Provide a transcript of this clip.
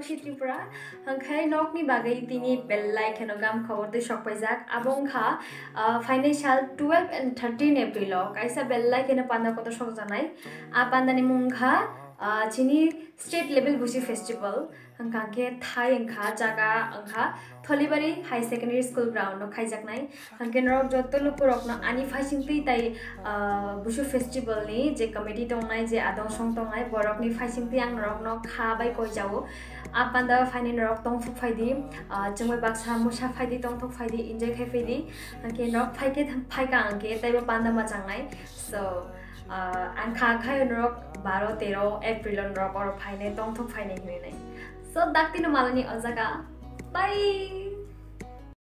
খুশি ত্রিপুরা হাংখাই নকনি বাগাই তিনি বেল্লাই খেন গাম খবর দে সক পাই যাক আবং খা financial twelve and thirteen April কাইসা বেল্লাই খেন পান্দা কত সক জানাই আ মুং খা chini state level bushi festival hangka ke thai angkha jaga angkha tholibari high secondary school ground no jak nai hangke norok jotto lu rok no ani phaisin tei tai bushi festival ni je committee tong nai je adon song tong nai borok ni phaisin tei ang norok no kha bai koi jao apanda phaining norok tong thuk phai di chengwe baksa musha phai di tong thuk phai di enjoy khai phai di hangke norok phai ke phai ka angke tai ba panda ma jang nai so अ आइग बार तेह्रिल अरू final to नै सो दाक्ति मलाई by!